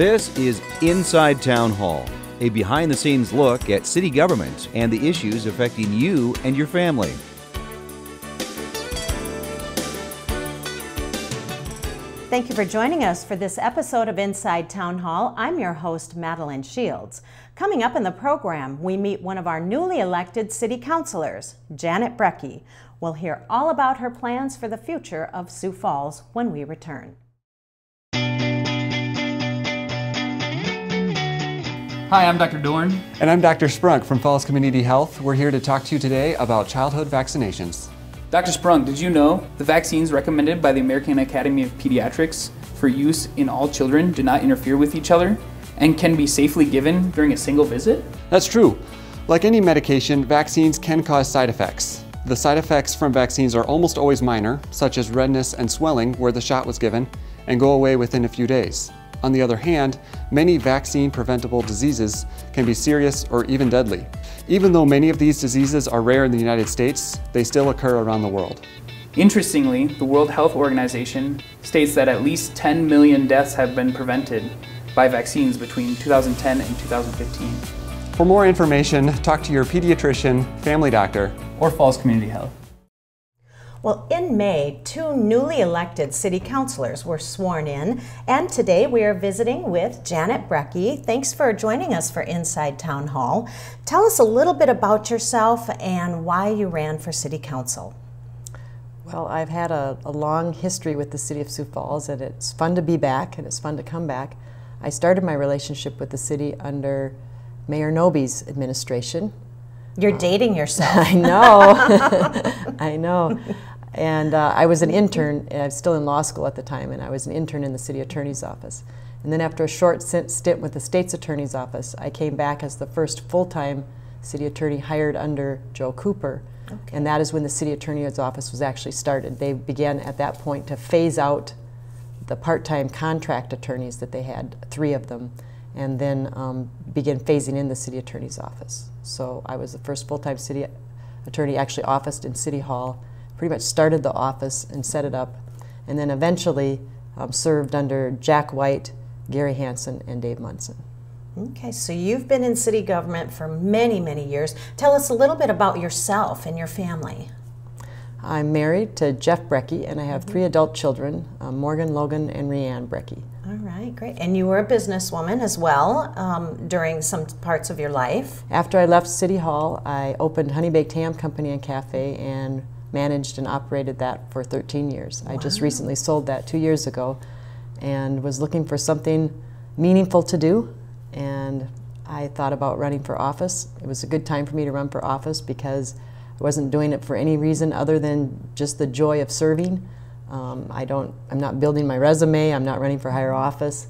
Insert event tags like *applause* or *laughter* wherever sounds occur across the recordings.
This is Inside Town Hall, a behind the scenes look at city government and the issues affecting you and your family. Thank you for joining us for this episode of Inside Town Hall. I'm your host, Madeline Shields. Coming up in the program, we meet one of our newly elected city councilors, Janet Brekke. We'll hear all about her plans for the future of Sioux Falls when we return. Hi, I'm Dr. Dorn. And I'm Dr. Sprunk from Falls Community Health. We're here to talk to you today about childhood vaccinations. Dr. Sprunk, did you know the vaccines recommended by the American Academy of Pediatrics for use in all children do not interfere with each other and can be safely given during a single visit? That's true. Like any medication, vaccines can cause side effects. The side effects from vaccines are almost always minor, such as redness and swelling where the shot was given, and go away within a few days. On the other hand, many vaccine preventable diseases can be serious or even deadly. Even though many of these diseases are rare in the United States, they still occur around the world. Interestingly, the World Health Organization states that at least 10 million deaths have been prevented by vaccines between 2010 and 2015. For more information, talk to your pediatrician, family doctor, or Falls Community Health. Well, in May, two newly elected city councilors were sworn in, and today we are visiting with Janet Brekke. Thanks for joining us for Inside Town Hall. Tell us a little bit about yourself and why you ran for city council. Well, I've had a, a long history with the city of Sioux Falls, and it's fun to be back, and it's fun to come back. I started my relationship with the city under Mayor Knobe's administration. You're dating yourself. *laughs* I know. *laughs* I know. *laughs* And uh, I was an intern, I was still in law school at the time, and I was an intern in the city attorney's office. And then after a short stint with the state's attorney's office, I came back as the first full-time city attorney hired under Joe Cooper. Okay. And that is when the city attorney's office was actually started. They began at that point to phase out the part-time contract attorneys that they had, three of them, and then um, begin phasing in the city attorney's office. So I was the first full-time city attorney actually officed in City Hall pretty much started the office and set it up, and then eventually um, served under Jack White, Gary Hanson, and Dave Munson. Okay, so you've been in city government for many, many years. Tell us a little bit about yourself and your family. I'm married to Jeff Brekke, and I have mm -hmm. three adult children um, Morgan, Logan, and Rianne Brekke. All right, great. And you were a businesswoman as well um, during some parts of your life. After I left City Hall, I opened Honey Baked Ham Company and Cafe and managed and operated that for 13 years. Wow. I just recently sold that two years ago and was looking for something meaningful to do and I thought about running for office. It was a good time for me to run for office because I wasn't doing it for any reason other than just the joy of serving. Um, I don't, I'm not building my resume, I'm not running for higher office.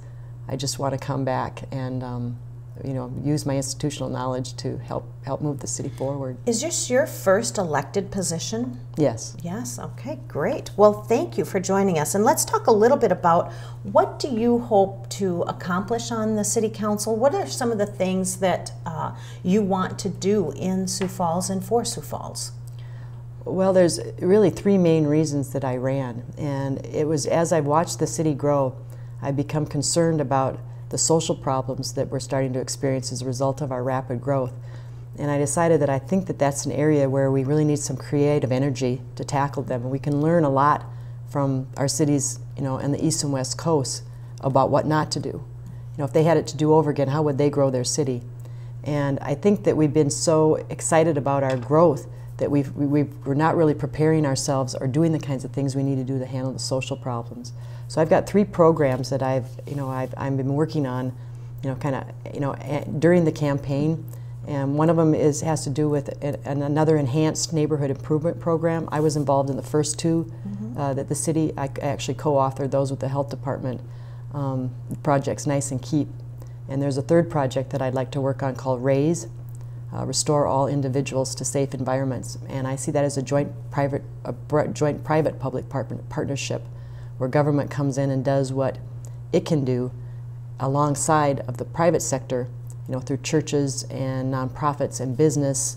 I just want to come back and um, you know, use my institutional knowledge to help help move the city forward. Is this your first elected position? Yes. Yes. Okay. Great. Well, thank you for joining us, and let's talk a little bit about what do you hope to accomplish on the city council. What are some of the things that uh, you want to do in Sioux Falls and for Sioux Falls? Well, there's really three main reasons that I ran, and it was as I watched the city grow, I become concerned about the social problems that we're starting to experience as a result of our rapid growth. And I decided that I think that that's an area where we really need some creative energy to tackle them. And we can learn a lot from our cities, you know, and the east and west coasts about what not to do. You know, if they had it to do over again, how would they grow their city? And I think that we've been so excited about our growth that we've, we, are not really preparing ourselves or doing the kinds of things we need to do to handle the social problems. So I've got three programs that I've, you know, I've, I've been working on, you know, kind of, you know, during the campaign. And one of them is has to do with an, another enhanced neighborhood improvement program. I was involved in the first 2 mm -hmm. uh, that the city, I actually co-authored those with the health department um, projects, Nice and Keep. And there's a third project that I'd like to work on called RAISE, uh, Restore All Individuals to Safe Environments. And I see that as a joint private, a joint private public partnership where government comes in and does what it can do alongside of the private sector, you know, through churches and nonprofits and business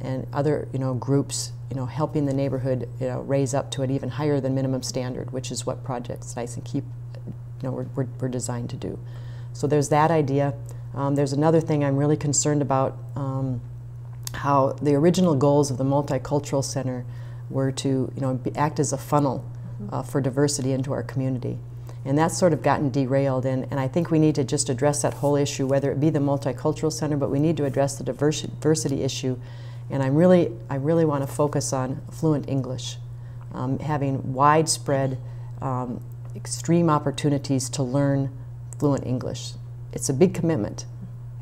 and other, you know, groups, you know, helping the neighborhood, you know, raise up to an even higher than minimum standard, which is what projects Nice and Keep, you know, we're, we're, designed to do. So there's that idea. Um, there's another thing I'm really concerned about um, how the original goals of the Multicultural Center were to you know, be, act as a funnel uh, for diversity into our community. And that's sort of gotten derailed, and, and I think we need to just address that whole issue, whether it be the Multicultural Center, but we need to address the diversity issue. And I'm really, I really want to focus on fluent English, um, having widespread, um, extreme opportunities to learn fluent English. It's a big commitment.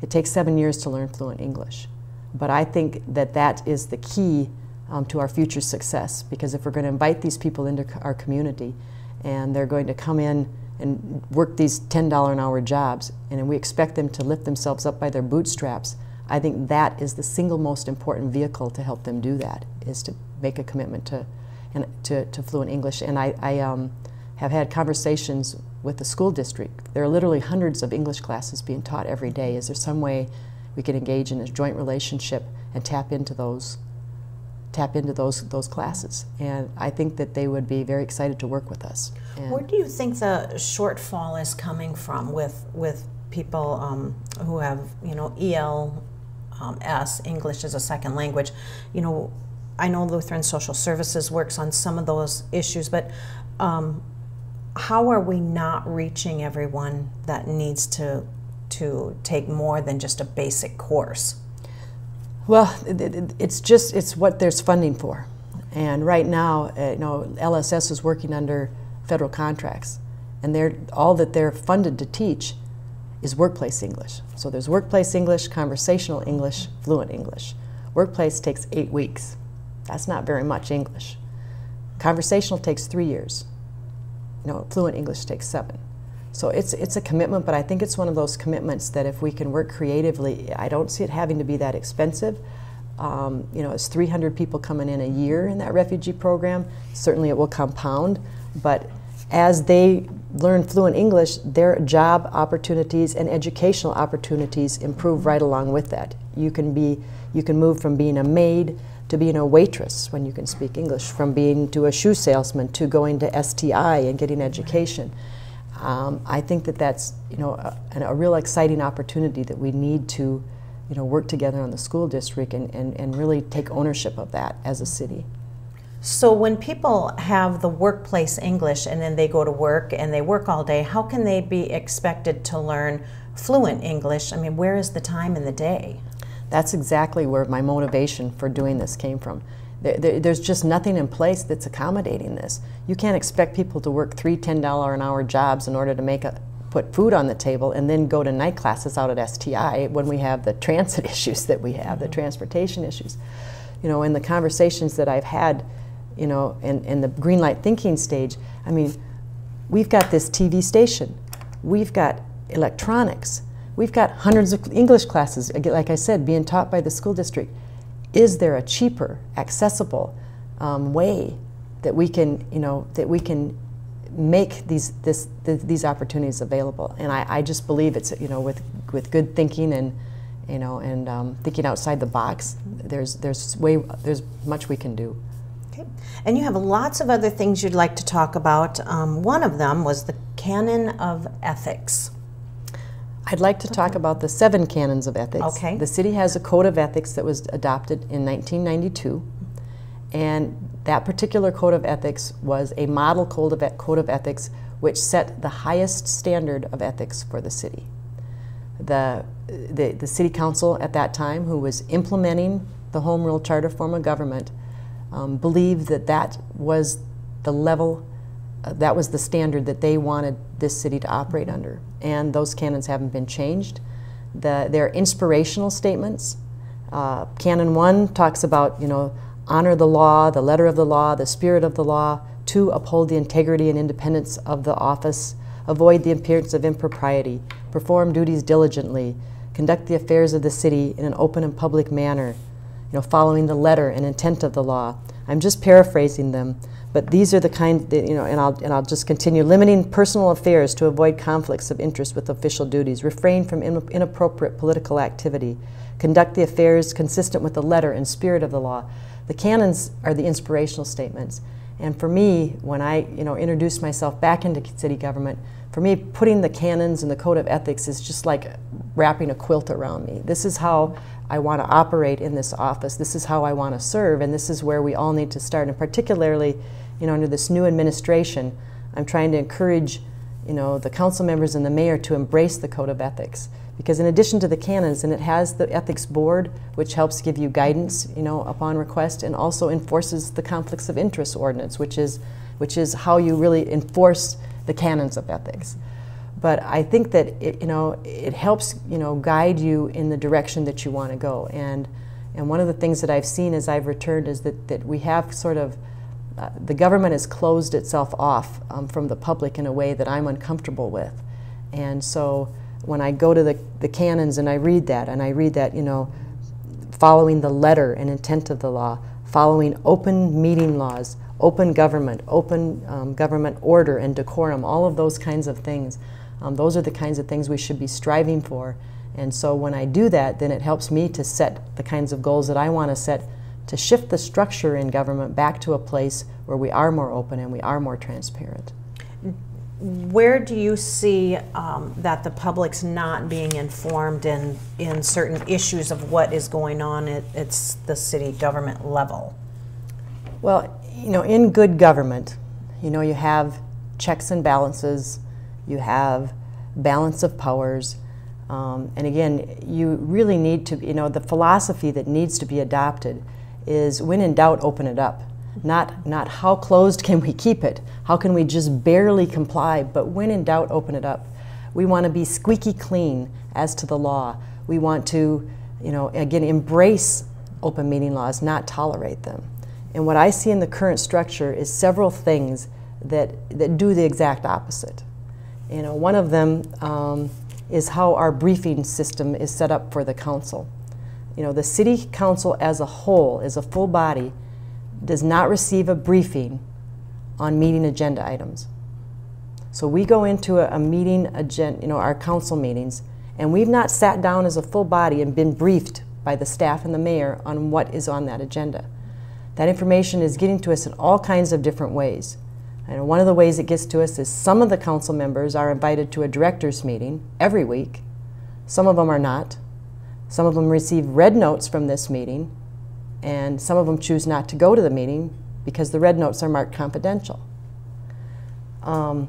It takes seven years to learn fluent English. But I think that that is the key um, to our future success because if we're going to invite these people into our community and they're going to come in and work these $10 an hour jobs and we expect them to lift themselves up by their bootstraps, I think that is the single most important vehicle to help them do that is to make a commitment to, and, to, to fluent English. And I, I um, have had conversations with the school district. There are literally hundreds of English classes being taught every day. Is there some way we can engage in a joint relationship and tap into those tap into those those classes. And I think that they would be very excited to work with us. And Where do you think the shortfall is coming from with with people um, who have you know EL um, S English as a second language? You know, I know Lutheran Social Services works on some of those issues, but um, how are we not reaching everyone that needs to to take more than just a basic course? Well, it's just it's what there's funding for, and right now, uh, you know, LSS is working under federal contracts, and they're all that they're funded to teach is workplace English. So there's workplace English, conversational English, fluent English. Workplace takes eight weeks. That's not very much English. Conversational takes three years. You know, fluent English takes seven. So it's, it's a commitment, but I think it's one of those commitments that if we can work creatively, I don't see it having to be that expensive. Um, you know, it's 300 people coming in a year in that refugee program. Certainly it will compound, but as they learn fluent English, their job opportunities and educational opportunities improve right along with that. You can be, you can move from being a maid to being a waitress when you can speak English, from being to a shoe salesman to going to STI and getting education. Um, I think that that's you know a, a, real exciting opportunity that we need to you know work together on the school district and, and, and really take ownership of that as a city. So when people have the workplace English and then they go to work and they work all day, how can they be expected to learn fluent English? I mean, where is the time in the day? That's exactly where my motivation for doing this came from. There, there, there's just nothing in place that's accommodating this. You can't expect people to work three $10 an hour jobs in order to make a, put food on the table and then go to night classes out at STI when we have the *laughs* transit issues that we have, the mm-hmm. transportation issues. You know, in the conversations that I've had, you know, in, in the green light thinking stage, I mean, we've got this TV station, we've got electronics, we've got hundreds of English classes, like I said, being taught by the school district is there a cheaper, accessible um, way that we can, you know, that we can make these this th these opportunities available? And I, I just believe it's you know with with good thinking and you know and um, thinking outside the box, there's there's way there's much we can do. Okay, and you have lots of other things you'd like to talk about. Um, one of them was the canon of ethics. I'd like to talk about the seven canons of ethics. Okay. The city has a code of ethics that was adopted in 1992, and that particular code of ethics was a model code of, code of ethics which set the highest standard of ethics for the city. The, the, the city council at that time, who was implementing the home rule charter form of government, um, believed that that was the level that was the standard that they wanted this city to operate under. And those canons haven't been changed. The, they're inspirational statements. Uh, Canon 1 talks about, you know, honor the law, the letter of the law, the spirit of the law. Two, uphold the integrity and independence of the office. Avoid the appearance of impropriety. Perform duties diligently. Conduct the affairs of the city in an open and public manner, you know, following the letter and intent of the law. I'm just paraphrasing them, but these are the kind, that, you know, and I'll, and I'll just continue. Limiting personal affairs to avoid conflicts of interest with official duties. Refrain from in, inappropriate political activity. Conduct the affairs consistent with the letter and spirit of the law. The canons are the inspirational statements. And for me, when I, you know, introduced myself back into city government, for me, putting the canons and the code of ethics is just like wrapping a quilt around me. This is how I want to operate in this office. This is how I want to serve, and this is where we all need to start. And particularly, you know, under this new administration, I'm trying to encourage, you know, the council members and the mayor to embrace the code of ethics. Because in addition to the canons, and it has the ethics board, which helps give you guidance, you know, upon request, and also enforces the conflicts of interest ordinance, which is, which is how you really enforce the canons of ethics. But I think that it, you know it helps you know guide you in the direction that you want to go. And and one of the things that I've seen as I've returned is that that we have sort of uh, the government has closed itself off um, from the public in a way that I'm uncomfortable with. And so when I go to the, the canons and I read that, and I read that, you know, following the letter and intent of the law, following open meeting laws, open government, open um, government order and decorum, all of those kinds of things. Um, those are the kinds of things we should be striving for. And so when I do that, then it helps me to set the kinds of goals that I want to set to shift the structure in government back to a place where we are more open and we are more transparent. Where do you see um, that the public's not being informed in, in certain issues of what is going on at it's the city government level? Well, you know, in good government, you know, you have checks and balances, you have balance of powers, um, and again, you really need to, you know, the philosophy that needs to be adopted is when in doubt, open it up. Not, not how closed can we keep it, how can we just barely comply, but when in doubt, open it up. We want to be squeaky clean as to the law. We want to, you know, again, embrace open meeting laws, not tolerate them. And what I see in the current structure is several things that, that do the exact opposite. You know, one of them um, is how our briefing system is set up for the council. You know, the city council as a whole, as a full body, does not receive a briefing on meeting agenda items. So we go into a, a meeting agenda, you know, our council meetings, and we've not sat down as a full body and been briefed by the staff and the mayor on what is on that agenda. That information is getting to us in all kinds of different ways. And one of the ways it gets to us is some of the council members are invited to a director's meeting every week. Some of them are not. Some of them receive red notes from this meeting, and some of them choose not to go to the meeting because the red notes are marked confidential. Um,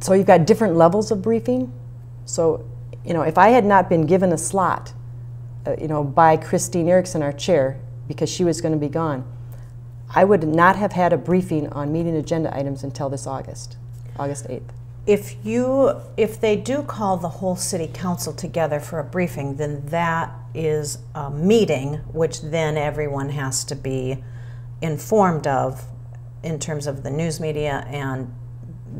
so you've got different levels of briefing. So, you know, if I had not been given a slot, uh, you know, by Christine Erickson, our chair, because she was going to be gone. I would not have had a briefing on meeting agenda items until this August, August 8th. If you, if they do call the whole city council together for a briefing, then that is a meeting, which then everyone has to be informed of in terms of the news media and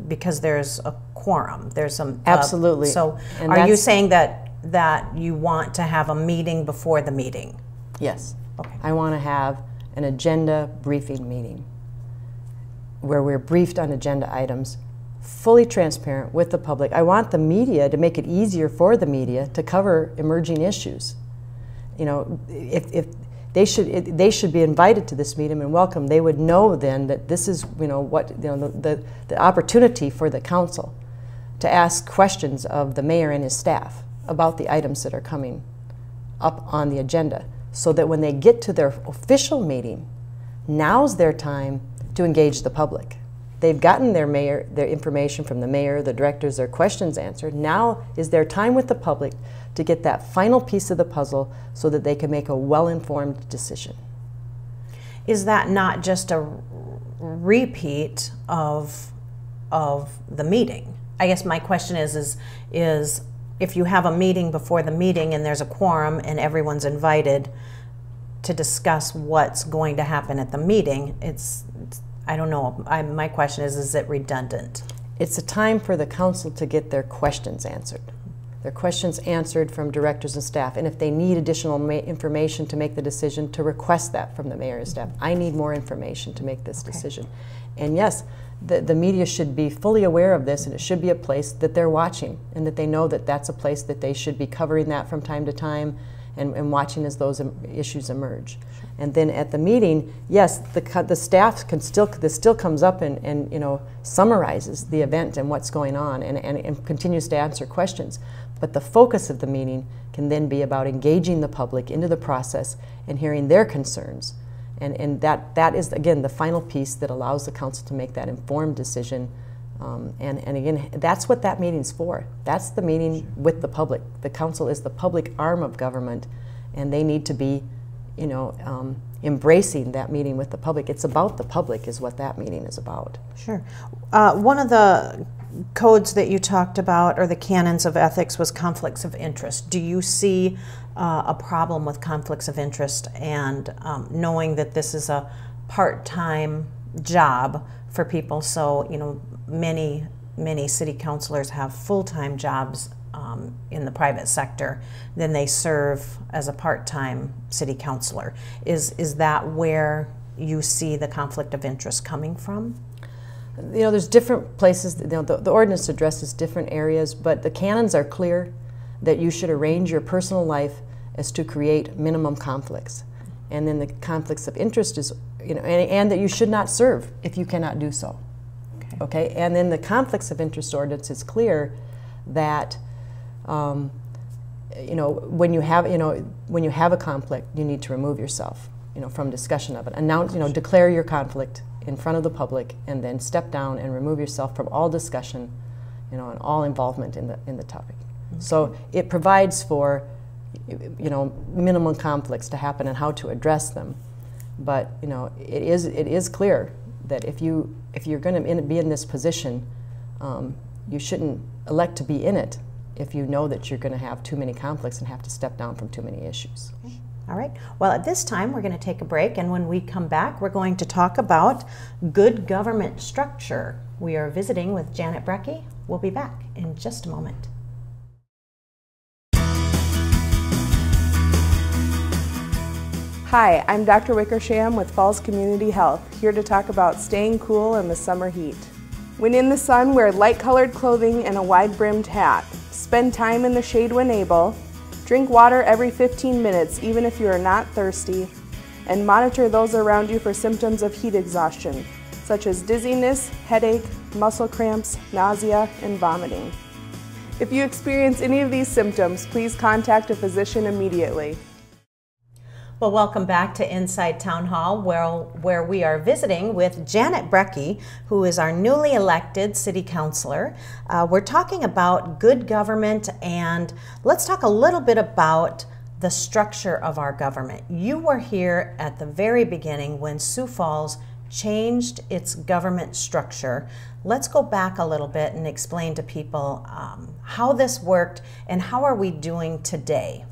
because there's a quorum, there's some. uh, Absolutely. So And are you saying that, that you want to have a meeting before the meeting? Yes. Okay. I want to have an agenda briefing meeting where we're briefed on agenda items, fully transparent with the public. I want the media to make it easier for the media to cover emerging issues. You know, if, if they should they should be invited to this meeting and welcome. They would know then that this is you know what you know the, the, the opportunity for the council to ask questions of the mayor and his staff about the items that are coming up on the agenda so that when they get to their official meeting, now's their time to engage the public. They've gotten their mayor, their information from the mayor, the directors, their questions answered. Now is their time with the public to get that final piece of the puzzle so that they can make a well-informed decision. Is that not just a repeat of of the meeting? I guess my question is is is if you have a meeting before the meeting and there's a quorum and everyone's invited to discuss what's going to happen at the meeting, it's, it's I don't know. I, my question is is it redundant? It's a time for the council to get their questions answered. Their questions answered from directors and staff, and if they need additional ma- information to make the decision, to request that from the mayor and staff. I need more information to make this decision. And yes, the, the media should be fully aware of this, and it should be a place that they're watching, and that they know that that's a place that they should be covering that from time to time, and, and watching as those issues emerge. And then at the meeting, yes, the, the staff can still, this still comes up and, and you know, summarizes the event and what's going on and, and, and continues to answer questions. But the focus of the meeting can then be about engaging the public into the process and hearing their concerns. And, and that, that is, again, the final piece that allows the council to make that informed decision. Um, and, and again, that's what that meeting's for. That's the meeting with the public. The council is the public arm of government, and they need to be you know, um, embracing that meeting with the public. It's about the public, is what that meeting is about. Sure. Uh, one of the codes that you talked about, or the canons of ethics, was conflicts of interest. Do you see uh, a problem with conflicts of interest and um, knowing that this is a part time job for people? So, you know, many, many city councilors have full time jobs um, in the private sector, then they serve as a part-time city councilor. Is is that where you see the conflict of interest coming from? You know, there's different places. You know, the, the ordinance addresses different areas, but the canons are clear that you should arrange your personal life as to create minimum conflicts, and then the conflicts of interest is you know, and, and that you should not serve if you cannot do so. Okay. okay, and then the conflicts of interest ordinance is clear that um, you know, when you have, you know, when you have a conflict, you need to remove yourself, you know, from discussion of it. Announce, you know, declare your conflict in front of the public, and then step down and remove yourself from all discussion, you know, and all involvement in the in the topic. Okay. So it provides for, you know, minimum conflicts to happen and how to address them. But you know, it is it is clear that if you if you're going to be in this position, um, you shouldn't elect to be in it if you know that you're going to have too many conflicts and have to step down from too many issues. Okay. All right. Well, at this time, we're going to take a break, and when we come back, we're going to talk about good government structure. We are visiting with Janet Brekke. We'll be back in just a moment. Hi, I'm Dr. Wickersham with Falls Community Health, here to talk about staying cool in the summer heat. When in the sun, wear light colored clothing and a wide brimmed hat. Spend time in the shade when able. Drink water every 15 minutes, even if you are not thirsty. And monitor those around you for symptoms of heat exhaustion, such as dizziness, headache, muscle cramps, nausea, and vomiting. If you experience any of these symptoms, please contact a physician immediately. Well, welcome back to Inside Town Hall, where, where we are visiting with Janet Brekke, who is our newly elected city councilor. Uh, we're talking about good government, and let's talk a little bit about the structure of our government. You were here at the very beginning when Sioux Falls changed its government structure. Let's go back a little bit and explain to people um, how this worked and how are we doing today.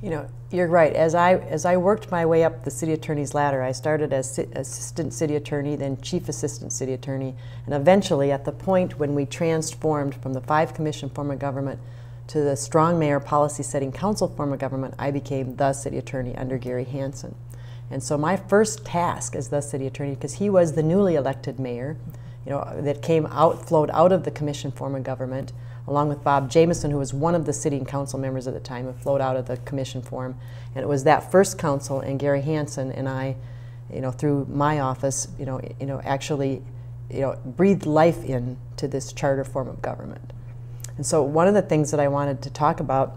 You know, you're right. As I as I worked my way up the city attorney's ladder, I started as assistant city attorney, then chief assistant city attorney, and eventually, at the point when we transformed from the five commission form of government to the strong mayor policy setting council form of government, I became the city attorney under Gary Hanson. And so my first task as the city attorney, because he was the newly elected mayor, you know, that came out, flowed out of the commission form of government, along with Bob Jameson, who was one of the city council members at the time, and flowed out of the commission form. And it was that first council and Gary Hanson and I, you know, through my office, you know, you know, actually, you know, breathed life into this charter form of government. And so one of the things that I wanted to talk about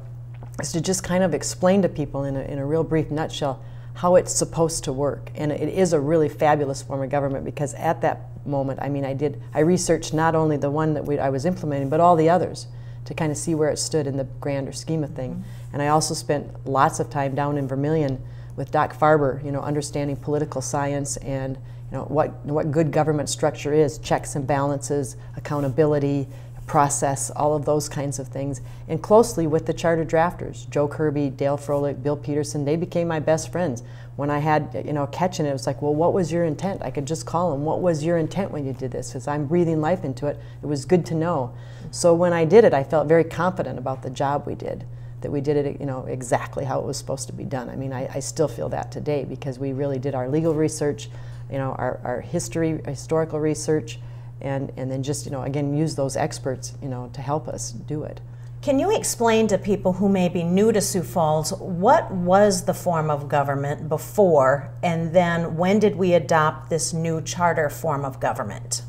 is to just kind of explain to people in a, in a real brief nutshell how it's supposed to work. And it is a really fabulous form of government because at that moment, I mean, I did, I researched not only the one that we, I was implementing, but all the others to kind of see where it stood in the grander scheme of thing. Mm -hmm. And I also spent lots of time down in Vermillion with Doc Farber, you know, understanding political science and you know what what good government structure is, checks and balances, accountability, process, all of those kinds of things, and closely with the charter drafters, Joe Kirby, Dale Froelich, Bill Peterson, they became my best friends. When I had, you know, a catch in it, it was like, well, what was your intent? I could just call them, what was your intent when you did this? Because I'm breathing life into it. It was good to know. So when I did it, I felt very confident about the job we did, that we did it, you know, exactly how it was supposed to be done. I mean, I, I still feel that today because we really did our legal research, you know, our, our history, historical research, and, and then just, you know, again, use those experts, you know, to help us do it. Can you explain to people who may be new to Sioux Falls what was the form of government before, and then when did we adopt this new charter form of government?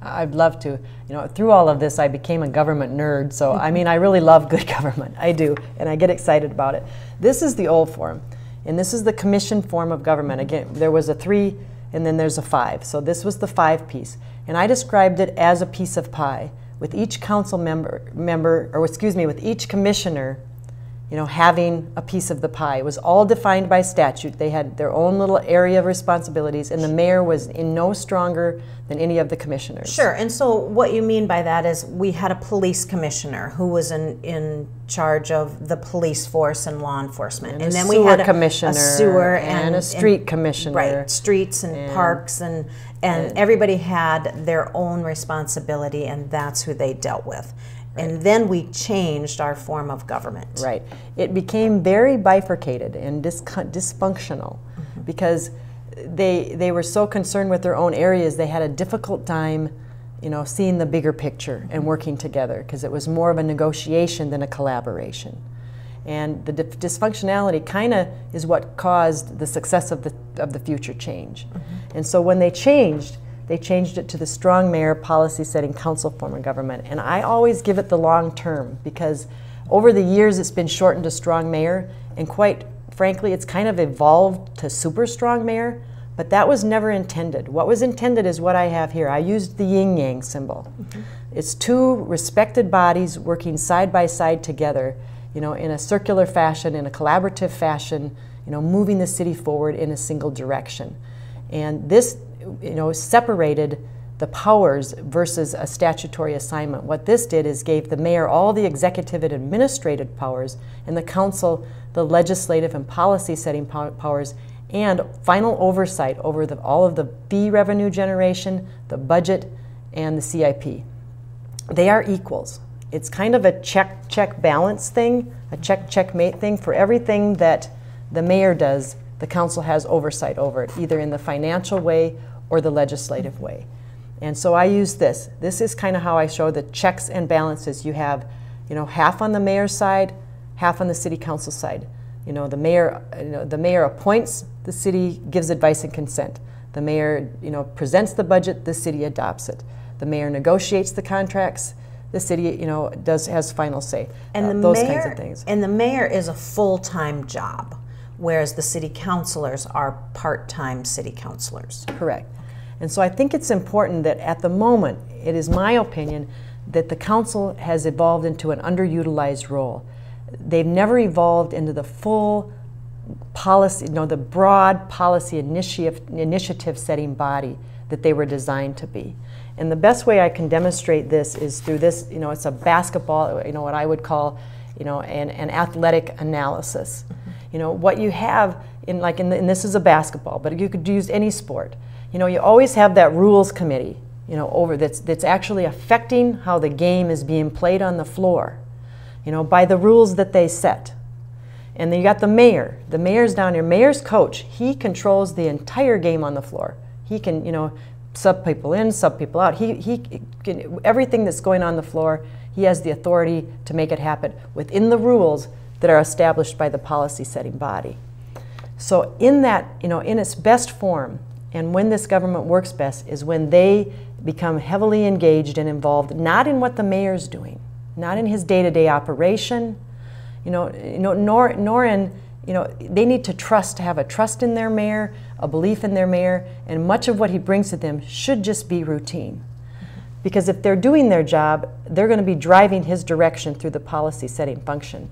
I'd love to. You know, through all of this, I became a government nerd. So, I mean, I really love good *laughs* government. I do, and I get excited about it. This is the old form, and this is the commission form of government. Again, there was a three, and then there's a five. So this was the five piece, and I described it as a piece of pie with each council member, member, or excuse me, with each commissioner you know, having a piece of the pie. It was all defined by statute. They had their own little area of responsibilities, and the mayor was in no stronger than any of the commissioners. Sure, and so what you mean by that is we had a police commissioner who was in, in charge of the police force and law enforcement. And, and then we had a, commissioner a sewer and, and, a street commissioner. Right, streets and, and- parks and and everybody had their own responsibility and that's who they dealt with. And then we changed our form of government. Right. It became very bifurcated and dis- dysfunctional mm-hmm. because they they were so concerned with their own areas they had a difficult time, you know, seeing the bigger picture and mm-hmm. working together because it was more of a negotiation than a collaboration. And the dif- dysfunctionality kind of is what caused the success of the of the future change. Mm-hmm. And so when they changed, they changed it to the strong mayor policy setting council form of government. And I always give it the long term because over the years it's been shortened to strong mayor, and quite frankly, it's kind of evolved to super strong mayor. But that was never intended. What was intended is what I have here. I used the yin yang symbol. Mm-hmm. It's two respected bodies working side by side together, you know, in a circular fashion, in a collaborative fashion, you know, moving the city forward in a single direction. And this, you know, separated the powers versus a statutory assignment. What this did is gave the mayor all the executive and administrative powers, and the council the legislative and policy setting powers, and final oversight over the, all of the fee revenue generation, the budget, and the CIP they are equals. It's kind of a check check balance thing, a check checkmate thing for everything that the mayor does. The council has oversight over it, either in the financial way or the legislative way. And so I use this. This is kind of how I show the checks and balances. You have, you know, half on the mayor's side, half on the city council side. You know, the mayor, you know, the mayor appoints, the city gives advice and consent. The mayor, you know, presents the budget, the city adopts it. The mayor negotiates the contracts, the city, you know, does has final say. And Uh, the those mayor, kinds of things. And the mayor is a full-time job, whereas the city councilors are part-time city councilors. Correct. And so I think it's important that at the moment, it is my opinion that the council has evolved into an underutilized role. They've never evolved into the full policy, you know, the broad policy initiative, initiative setting body that they were designed to be. And the best way I can demonstrate this is through this, you know, it's a basketball, you know, what I would call, you know, an, an athletic analysis. You know, what you have in like, in the, and this is a basketball, but you could use any sport. You know, you always have that rules committee, you know, over that's, that's actually affecting how the game is being played on the floor, you know, by the rules that they set. And then you got the mayor. The mayor's down here. Mayor's coach. He controls the entire game on the floor. He can, you know, sub people in, sub people out. He, he can, everything that's going on the floor, he has the authority to make it happen within the rules that are established by the policy setting body. So in that, you know, in its best form, and when this government works best is when they become heavily engaged and involved, not in what the mayor's doing, not in his day-to-day operation, you know, you know, nor nor in you know they need to trust to have a trust in their mayor, a belief in their mayor, and much of what he brings to them should just be routine. Because if they're doing their job, they're going to be driving his direction through the policy setting function.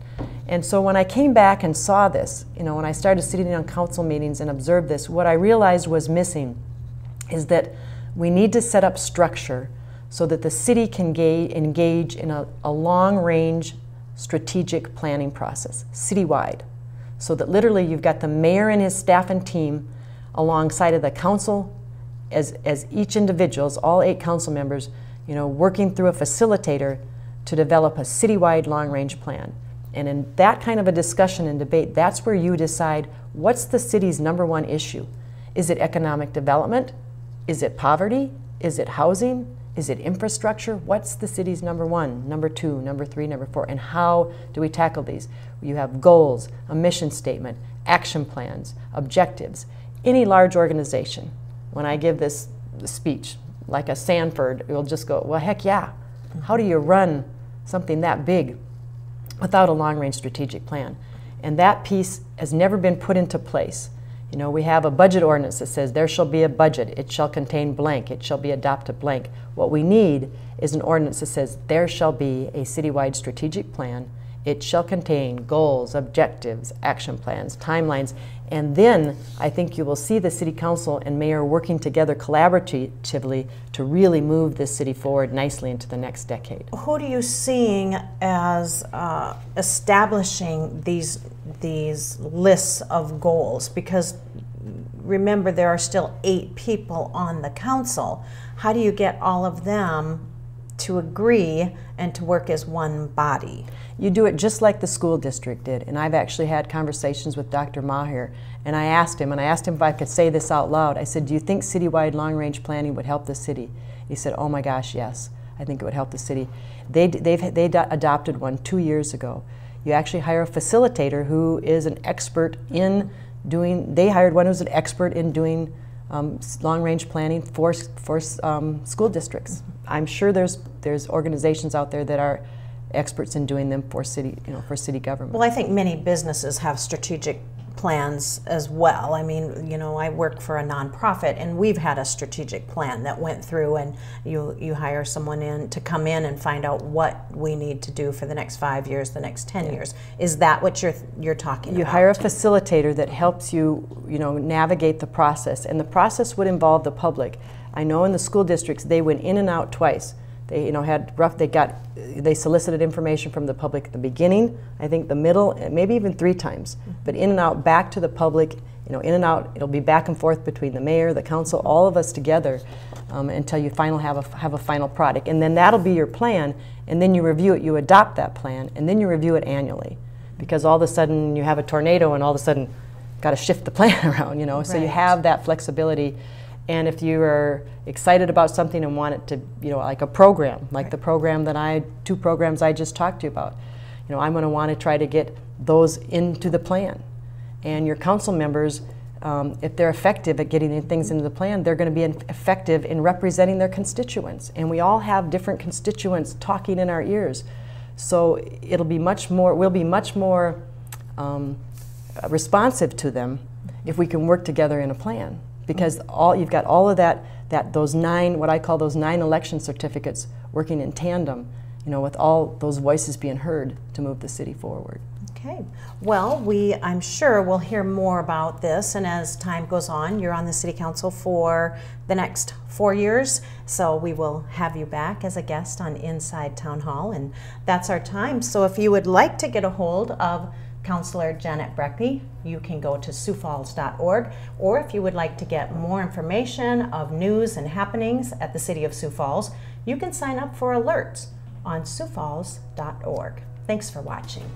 And so when I came back and saw this, you know, when I started sitting on council meetings and observed this, what I realized was missing is that we need to set up structure so that the city can ga- engage in a, a long range strategic planning process, citywide. So that literally you've got the mayor and his staff and team alongside of the council as, as each individuals, all eight council members, you know, working through a facilitator to develop a citywide long range plan. And in that kind of a discussion and debate, that's where you decide what's the city's number one issue. Is it economic development? Is it poverty? Is it housing? Is it infrastructure? What's the city's number one, number two, number three, number four? And how do we tackle these? You have goals, a mission statement, action plans, objectives. Any large organization, when I give this speech, like a Sanford, you'll just go, well, heck yeah. How do you run something that big without a long range strategic plan? And that piece has never been put into place. You know, we have a budget ordinance that says there shall be a budget, it shall contain blank, it shall be adopted blank. What we need is an ordinance that says there shall be a citywide strategic plan it shall contain goals, objectives, action plans, timelines, and then I think you will see the City Council and Mayor working together collaboratively to really move this city forward nicely into the next decade. Who do you seeing as uh, establishing these these lists of goals? Because remember, there are still eight people on the council. How do you get all of them to agree and to work as one body? You do it just like the school district did. And I've actually had conversations with Dr. Maher, and I asked him, and I asked him if I could say this out loud. I said, Do you think citywide long range planning would help the city? He said, Oh my gosh, yes. I think it would help the city. They, they've, they adopted one two years ago. You actually hire a facilitator who is an expert in doing, they hired one who's an expert in doing um, long range planning for, for um, school districts. I'm sure there's, there's organizations out there that are experts in doing them for city, you know, for city government. Well, I think many businesses have strategic plans as well. I mean, you know, I work for a nonprofit and we've had a strategic plan that went through and you you hire someone in to come in and find out what we need to do for the next 5 years, the next 10 yeah. years. Is that what you're you're talking you about? You hire a facilitator that helps you, you know, navigate the process and the process would involve the public. I know in the school districts they went in and out twice. They, you know, had rough. They got, they solicited information from the public at the beginning. I think the middle, maybe even three times. Mm-hmm. But in and out, back to the public. You know, in and out. It'll be back and forth between the mayor, the council, all of us together, um, until you final have a have a final product. And then that'll be your plan. And then you review it. You adopt that plan, and then you review it annually, because all of a sudden you have a tornado, and all of a sudden, got to shift the *laughs* plan around. You know, right. so you have that flexibility and if you are excited about something and want it to, you know, like a program, like right. the program that I, two programs I just talked to you about, you know, I'm going to want to try to get those into the plan. And your council members, um, if they're effective at getting things into the plan, they're going to be effective in representing their constituents. And we all have different constituents talking in our ears. So it'll be much more, we'll be much more um, responsive to them if we can work together in a plan because all you've got all of that that those nine what I call those nine election certificates working in tandem, you know, with all those voices being heard to move the city forward. Okay. Well, we I'm sure we'll hear more about this and as time goes on, you're on the city council for the next 4 years, so we will have you back as a guest on Inside Town Hall and that's our time. So if you would like to get a hold of Councilor Janet Brekke, you can go to siouxfalls.org, or if you would like to get more information of news and happenings at the City of Sioux Falls, you can sign up for alerts on siouxfalls.org. Thanks for watching.